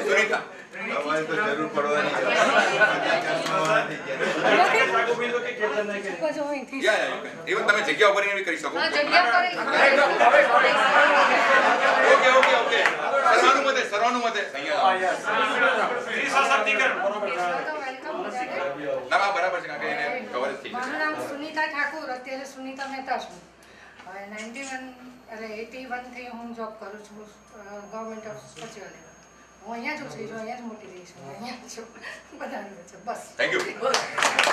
સુનિતા તો જરૂર પડવાની તમે જગ્યા ઉપર એવી કરી શકો ઓકે ઓકે ઓકે સર્વાનુમતે સર્વાનુમતે ના બરાબર છે એને કવર થઈ મારું નામ સુનિતા ઠાકુર અત્યારે સુનિતા મહેતા છું હવે નાઇન્ટી વન એટલે એટી વનથી હું જોબ કરું છું ગવર્મેન્ટ ઓફ સચિવાલય હું અહીંયા જ છું અહીંયા જ મોટી રહી છું અહીંયા છું. બધાની વચ્ચે બસ. Thank you